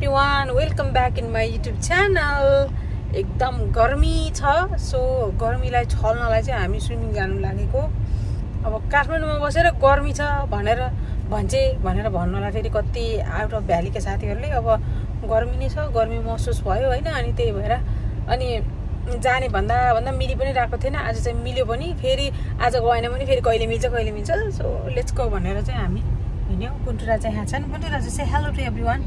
Every welcome back in my YouTube channel एकदम गर्मी छ सो गर्मीलाई छल्नलाई चाहिँ हामी स्विमिङ जानु लागेको। अब काठमाडौँमा बसेर गर्मी छ भनेर भन्छे भनेर भन्नलाई फेरि कति आउट अफ भ्यालीका साथीहरूले। अब गर्मी नै छ गर्मी महसुस भयो होइन अनि त्यही भएर अनि जाने भन्दा भन्दा मिली पनि रहेको थिएन। आज चाहिँ मिल्यो पनि फेरि आज गएन भने फेरि कहिले मिल्छ कहिले मिल्छ। सो लेट्स गो भनेर चाहिँ हामी हिँड्यौँ। कुन्टुरा चाहिँ यहाँ छन्। कुन्टुरा चाहिँ hello to everyone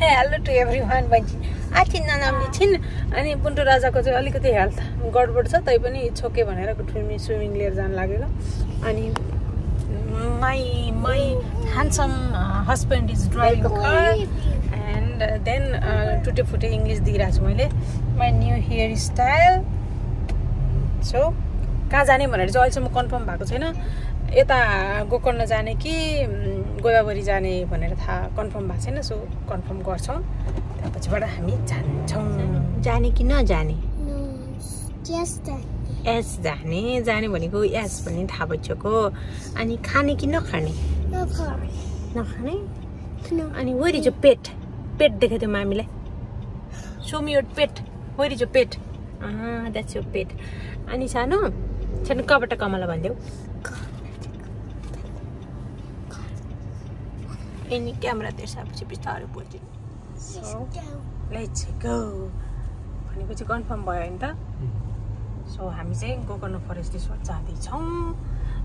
hello to everyone भन्छ आखिर ननाम्ने छिन्। अनि पुन्टु राजाको चाहिँ अलिकति हेल्थ गडबड छ तैपनि छोके भनेर स्विमिङ स्विमिङ लिएर जानु लागेको अनि my my handsome husband is driving car and then टुटे फुटे इङ्ग्लिस दिइरहेको छु मैले। My new hair style so कहाँ जाने भनेर चाहिँ अहिलेसम्म कन्फर्म भएको छैन। यता गोकर्ण जाने कि गोदावरी जाने भनेर थाहा कन्फर्म भएको छैन सो कन्फर्म गर्छौँ। त्यसपछिबाट हामी जान्छौँ। जाने कि नजाने? एस जाने। जाने भनेको एस भन्ने थाहा भइसक्यो। अनि खाने कि नखाने? नखाने। अनि वेयर इज पेट पेट देखाएको थियो मामीलाई। सोमी यो पेट वेयर इज पेट द्याट्स यो पेट अनि सानो सानो कबाट कमला भनिदेऊ। यिनी क्यामेरा तेर्सापछि बिस्तारै बोल्छौँ लेट्स गो भनेपछि कन्फर्म भयो नि त सो हामी चाहिँ गोकर्ण फरेस्ट रिसोर्ट जाँदैछौँ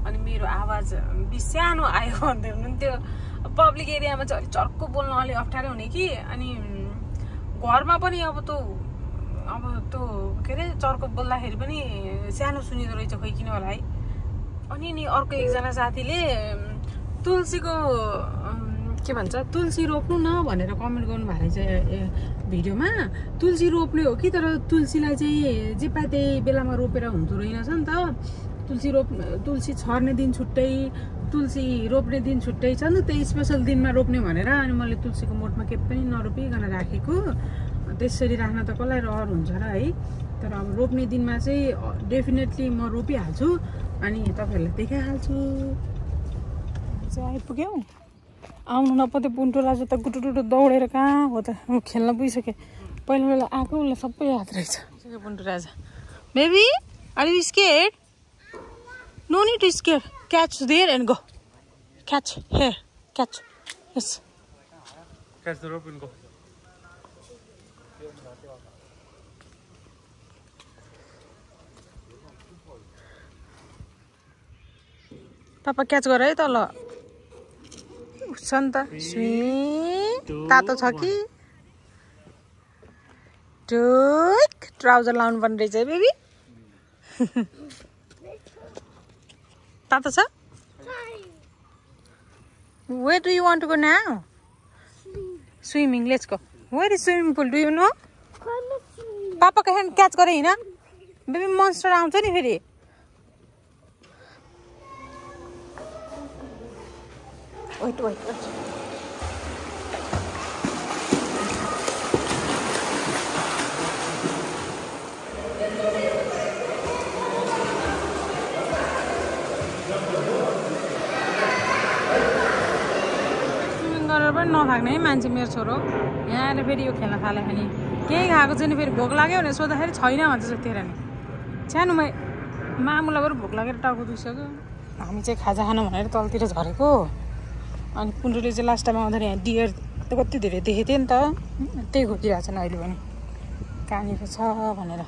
अनि मेरो आवाज बिसानो आयो भन्दै हुनुहुन्थ्यो पब्लिक एरियामा चाहिँ अलिक चर्को बोल्न अलिक अप्ठ्यारो हुने कि अनि घरमा पनि अब तँ अब त्यो के अरे चर्को बोल्दाखेरि पनि सानो सुनिँदो रहेछ खोइ किन होला है अनि नि अर्को एकजना साथीले तुलसीको के भन्छ तुलसी रोप्नु न भनेर कमेन्ट गर्नु भएको रहेछ भिडियोमा। तुलसी रोप्ने हो कि तर तुलसीलाई चाहिँ जे त्यही बेलामा रोपेर हुँदो रहेनछ नि त। तुलसी रोप तुलसी छर्ने दिन छुट्टै तुलसी रोप्ने दिन छुट्टै छ नि त्यही स्पेसल दिनमा रोप्ने भनेर। अनि मैले तुलसीको मोटमा केही पनि नरोपिकन राखेको। त्यसरी राख्न त कसलाई रहर हुन्छ र है। तर अब रोप्ने दिनमा चाहिँ डेफिनेटली म रोपिहाल्छु। अनि तपाईँहरूलाई देखाइहाल्छु। चाहिँ आइपुग्यौँ? आउनु नपाउँदै पुन्टो राजु त गुटुटुटु दौडेर कहाँ हो त? खेल्न पुगिसकेँ। पहिला पहिला आएको उसलाई सबै याद रहेछ। पुन्टु राजा। Baby are you scared no need to scared catch there and go catch here catch this rope and go. पापा क्याच गर है तल। छ नि त स्वी। तातो छ कि? टुक ट्राउजर लाउनु पर्ने रहेछ है बेबी। तातो छ? Where do you want to go now swimming let's go where is swimming pool do you know पापाको ह्यान्ड क्याच गरे होइन? बेबी मन्स्टर आउँछ नि फेरि। Wait, wait, गरेर पनि नखाने है मान्छे मेरो छोरो। यहाँ आएर फेरि यो खेल्न थाल्यो भने। केही खाएको छैन फेरि भोक लाग्यो भनेर सोद्धाखेरि छैन भन्छ जतिखेर नि। सानोमा मामुलाई बरु भोक लागेर टाउको दुखिसक्यो हामी चाहिँ खाजा खानु भनेर तलतिर झरेको। अनि पुन्डुले चाहिँ लास्ट टाइम आउँदाखेरि यहाँ डियर त कति धेरै देखेको थियो नि त त्यही खोजिरहेको छन् अहिले पनि। कहाँनिर छ भनेर।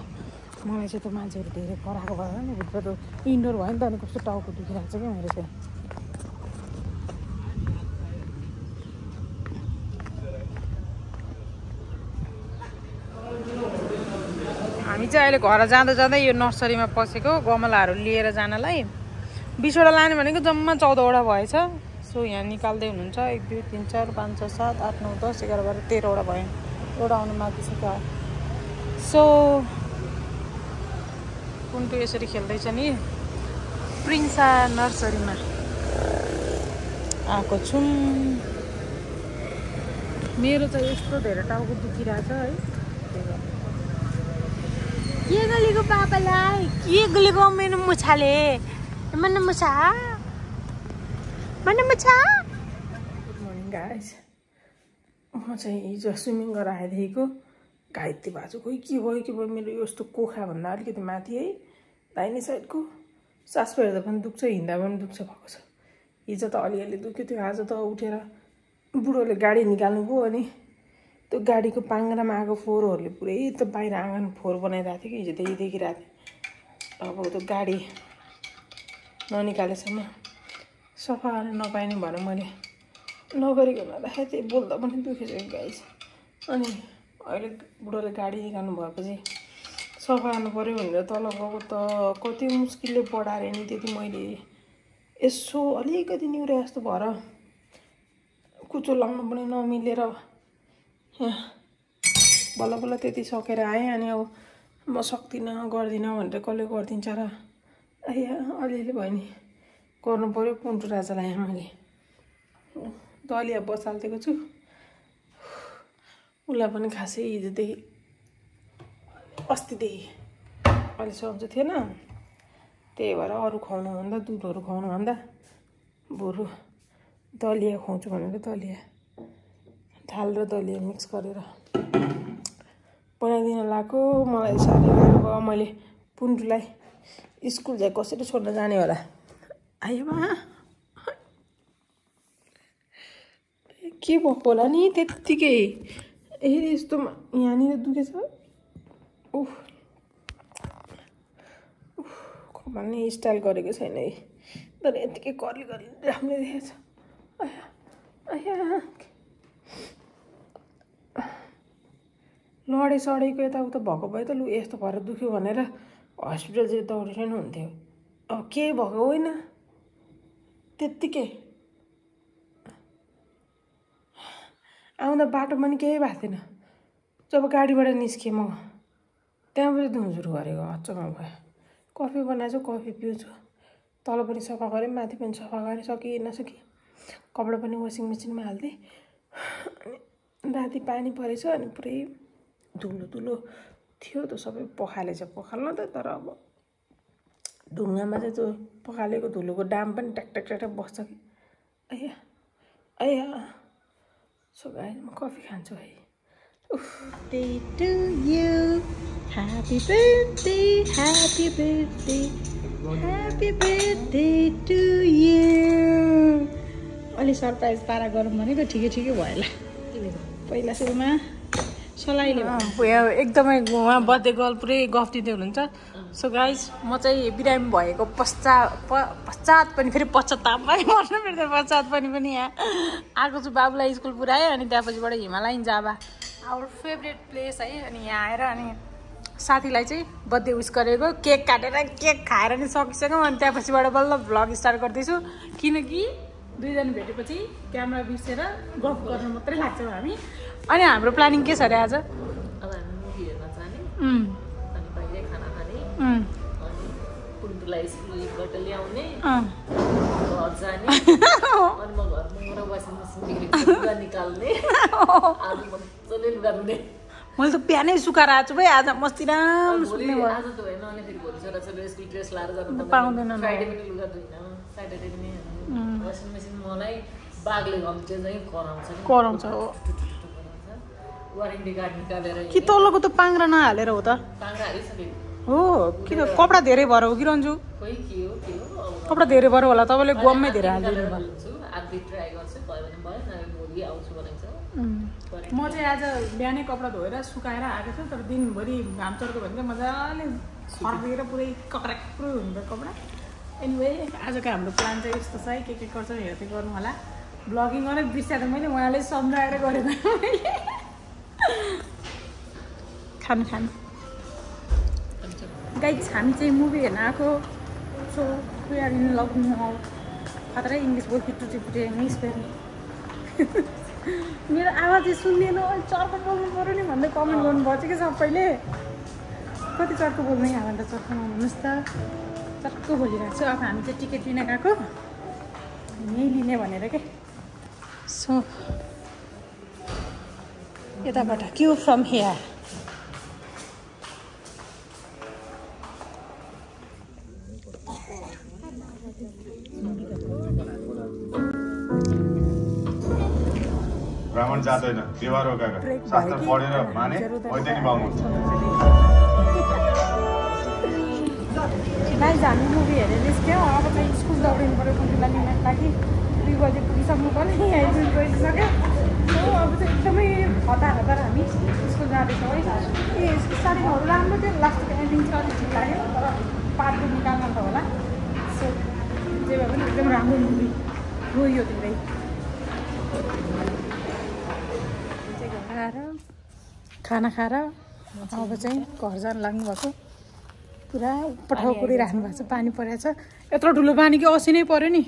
मलाई चाहिँ त्यो मान्छेहरू धेरै कराएको भएर नि भित्र इन्डोर भयो नि त अनि कस्तो टाउको दुखिरहेको छ क्या मेरो चाहिँ। हामी चाहिँ अहिले घर जाँदा जाँदै यो नर्सरीमा पसेको गमलाहरू लिएर जानलाई। बिसवटा लाने भनेको जम्मा चौधवटा भएछ। सो यहाँ निकाल्दै हुनुहुन्छ। एक दुई तिन चार पाँच छ सात आठ नौ दस एघार बाह्र तेह्रवटा भयो। एउटा आउनु बाँकी छ त सो कुन्टु यसरी खेल्दैछ नि। प्रिन्सा नर्सरीमा। आएको छौँ मेरो चाहिँ यस्तो धेरै टाउको दुखिरहेछ है। के गलेको पापालाई? के गलेको मेरो मुछाले? मुछा? मन मुछा गुड मर्निङ गाइस म चाहिँ हिजो स्विमिङ गरेर आएदेखिको घाइते भएको छु खोइ के भयो के भयो? मेरो यस्तो कोखाभन्दा अलिकति माथि है दाहिने साइडको सास फेर्दा पनि दुख्छ हिँड्दा पनि दुख्छ भएको छ। हिजो त अलिअलि दुख्यो त्यो आज त उठेर बुढोले गाडी निकाल्नु भयो अनि त्यो गाडीको पाङ्ग्रामा आएको फोहोरहरूले पुरै त बाहिर आँगन फोहोर बनाइरहेको थियो कि हिजोदेखि देखिरहेको थिएँ अब त्यो गाडी ननिकालेसम्म सफा गर्न नपाइने भनेर मैले नगरिकन राखेँ त्यही बोल्दा पनि दुखेछ गाइस? अनि अहिले बुढोले गाडी निकाल्नु भएपछि सफा गर्नु पऱ्यो भनेर तल गएको त कति मुस्किलले बढाएर नि त्यति मैले। यसो अलिकति निहुरे जस्तो भएर कुचो लाउनु पनि नमिलेर यहाँ बल्ल बल्ल त्यति सकेर आएँ। अनि अब म सक्दिनँ गर्दिनँ भनेर कसले गरिदिन्छ र। आइया अलिअलि भयो नि। गर्नु पऱ्यो राजालाई मैले दलिया बसालिदिएको छु। उसलाई पनि खासै हिजोदेखि अस्तिदेखि अहिले सन्चो थिएन। त्यही भएर अरू खुवाउनुभन्दा दुधहरू खुवाउनुभन्दा बरु दलिया खुवाउँछु भनेर दलिया थाल र दलिया मिक्स गरेर बनाइदिन लगाएको मलाई साह्रै भयो मैले पुन्टुलाई स्कुल चाहिँ कसरी छोड्न जाने होला? आइमा के भएको होला नि त्यत्तिकै ए यस्तोमा यहाँनिर दुखेछ उफ भन्ने स्टाइल गरेको छैन है तर यत्तिकै कर्ली कर्ली राम्रै देखेछ लडे सडेको यताउता भएको भए त लु यस्तो भएर दुख्यो भनेर हस्पिटल चाहिँ दौडिरहनु हुन्थ्यो अब केही भएको होइन त्यत्तिकै। आउँदा बाटो पनि केही भएको थिएन। जब गाडीबाट निस्केँ म त्यहाँबाट सुरु गरेको अचम्म भयो। कफी बनाएछु कफी पिउँछु। तल पनि सफा गरेँ माथि पनि सफा गरेँ सकेँ नसकेँ कपडा पनि वासिङ मेसिनमा हालिदिएँ। अनि राति पानी परेछ अनि पुरै धुलो धुलो थियो त सबै पखालेछ पखाल्न त तर अब ढुङ्गामा चाहिँ त्यो पखालेको धुलोको डाम पनि ट्याक ट्याक बस्छ कि अया अया सो गाई म कफी खान्छु है birthday to you. Happy birthday, happy birthday, happy birthday to you. अलि सरप्राइज पारा गरौँ भनेको ठिकै ठिकै भयो होला पहिला सुरुमा सलाइले एकदमै उहाँ बर्थडे गर्ल पुरै गफ दिँदै हुनुहुन्छ। सो गाइज म चाहिँ बिरामी भएको पश्चात पश्चात पनि फेरि पश्चाताप पनि मर्नु फेरि पश्चात पनि पनि यहाँ। आएको छु बाबुलाई स्कुल पुऱ्याएँ अनि त्यहाँपछिबाट Himalayan Java. Our favourite place है अनि यहाँ आएर अनि साथीलाई चाहिँ बर्थडे विस गरेको। केक काटेर केक खाएर नि सकिसक्यौँ अनि त्यहाँपछिबाट बल्ल भ्लग स्टार्ट गर्दैछु। किनकि दुईजना भेटेपछि क्यामेरा बिर्सेर गफ गर्नु मात्रै लाग्छौँ हामी। अनि हाम्रो प्लानिङ के छ अरे आज? अब हामी मुभी हेर्न जाने अनि बाहिरै खाना खाने अनि कुन्तुलाई स्कुलबाट ल्याउने घर जाने अनि म घरमा वासिङ मेसिन बिग्रेको लुगा निकाल्ने आज मजाले लुगा धुने। मैले त बिहानै सुकाएर आएको छु भाइ आज मस्ती राम भोलि आज त होइन अनि फेरि भोलि छोरा छोरा स्कुल ड्रेस लाएर जानु पाउँदैन फ्राइडे पनि लुगा धुइन स्याटरडे पनि वासिङ मेसिन मलाई बाघले घम्चे चाहिँ कराउँछ कि कराउँछ हो। वारेन्टी कार्ड निकालेर कि तल्लोको त पाङ्रा नहालेर हो त? पाङ्रा हालिसकेको हो किन कपडा धेरै भएर हो कि रन्जु? खोइ के हो के हो? अब कपडा धेरै भएर होला तपाईँले गममै धेरै हालिदिनु भयो। हाल्छु आधी ट्राई गर्छु भयो भने भयो नभए भोलि आउँछु भनेको छ। म चाहिँ आज बिहानै कपडा धोएर सुकाएर आएको छु तर दिनभरि घाम चर्को भने चाहिँ मजाले फर्केर पुरै कक्राक्रो हुन्छ कपडा। एनिवे आजको हाम्रो प्लान चाहिँ यस्तो छ है के के गर्छ हेर्दै गर्नु होला। ब्लगिङ गरेर बिर्स्या मैले उहाँले सम्झाएर गरेको मैले। खानु खानु। गाइड्स हामी चाहिँ मुभी हेर्न आएको। So are in love now खतरा इङ्ग्लिस बोल पिटु टिपिटे इङ्ग्लिस फेरि मेरो आवाज सुन्दैन अहिले चर्को बोल्नु पऱ्यो नि भन्दै कमेन्ट गर्नुभएको छ कि सबैले कति चर्को बोल्ने यहाँ भन्दा चर्कोमा भन्नुहोस् त। चर्को बोलिरहेको छु। अब हामी चाहिँ टिकट लिन गएको। यहीँ लिने भनेर के? सो यताबाट क्यु फ्रम हियर। ब्राह्मण जाँदैन व्यवहार रोकाएको शास्त्र पढेर माने वैद्यानिक गाइज हामी मुभी हेरेर निस्क्यो अब चाहिँ स्कुल दौडिनु पऱ्यो कुन्टीलाई लिनको लागि दुई बजी पुगिसक्नु पर्ने यहाँ आइपुग्नु गइसक्यो हो अब चाहिँ एकदमै हतार हतार हामी स्कुल जाँदैछौँ है ए स्टार्टिङहरू राम्रो थियो लास्टको एन्डिङ चाहिँ अलिक ठिक लाग्यो तर पार्टको निकाल्न त होला सो जे भए पनि एकदम राम्रो मुभी रोइयो धेरै चाहिँ घर आएर खाना खाएर अब चाहिँ घर जानु लाग्नुभएको पुरा पठाउ पुरिराख्नु भएको छ पानी परेको छ। यत्रो ठुलो पानी कि असी नै पऱ्यो नि?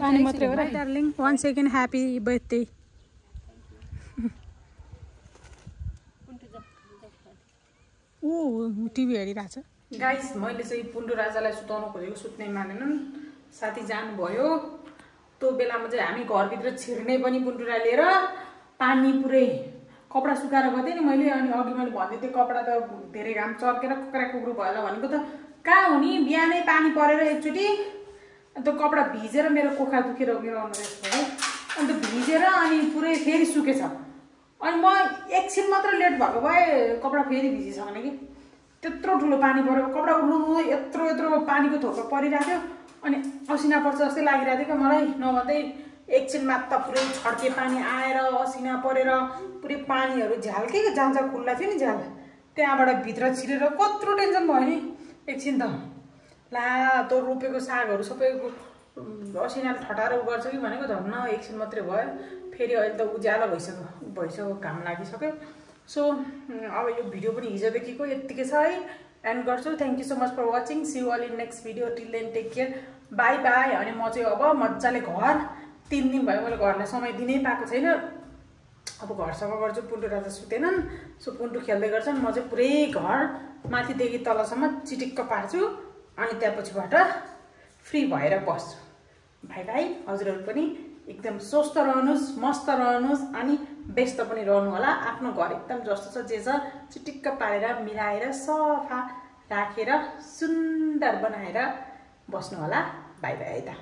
पानी मात्रै हो र। Darling one second happy birthday ऊ टिभी हेरिरहेको छ गाइस मैले चाहिँ पुन्डु राजालाई सुताउनु खोजेको सुत्नै मानेनन्। साथी जानुभयो। त्यो बेलामा चाहिँ हामी घरभित्र छिर्ने पनि पुन्डुरा लिएर पानी पुरै कपडा सुकाएर गएको थिएँ नि मैले अनि अघि मैले भन्दै थिएँ कपडा त धेरै घाम चर्केर कुखुरा कुकुरु भयो भनेको त कहाँ हुने बिहानै पानी परेर एकचोटि अन्त कपडा भिजेर मेरो कोखा दुखेर मेरो अनुहार है अन्त भिजेर अनि पुरै फेरि सुकेछ। अनि म एकछिन मात्र लेट भएको भए कपडा फेरि भिजिसक्ने कि। त्यत्रो ठुलो पानी पऱ्यो कपडा उड्नु यत्रो यत्रो पानीको थोपा परिरहेको थियो। अनि असिना पर्छ जस्तै लागिरहेको थियो क्या मलाई नभन्दै एकछिनमा त पुरै छड्के पानी आएर असिना परेर पुरै पानीहरू झ्याल्के जहाँ जहाँ खुल्ला थियो नि झ्याल। त्यहाँबाट भित्र छिरेर कत्रो टेन्सन भयो नि। एकछिन त ला त्यो रोपेको सागहरू सबै असिनाले ठटाएर गर्छ कि भनेको धन्न एकछिन मात्रै भयो। फेरि अहिले त उज्यालो भइसक्यो भइसक्यो घाम लागिसक्यो। सो अब यो भिडियो पनि हिजोदेखिको यत्तिकै छ है। एन्ड गर्छु। Thank you so much for watching see all in next video till then take care bye bye अनि म चाहिँ अब मजाले घर तिन दिन भयो मैले घरलाई समय दिनै पाएको छैन। अब घर सफा गर्छु पुन्टु राजा सुतेनन् सो पुन्टु खेल्दै गर्छन्। म चाहिँ पुरै घर माथिदेखि तलसम्म चिटिक्क पार्छु अनि त्यहाँपछिबाट फ्री भएर बस्छु। भाइ भाइ हजुरहरू पनि एकदम स्वस्थ रहनुहोस् मस्त रहनुहोस् अनि व्यस्त पनि रहनु होला आफ्नो घर एकदम जस्तो छ जे छ चिटिक्क पारेर मिलाएर सफा राखेर सुन्दर बनाएर बस्नु होला बाई बाई त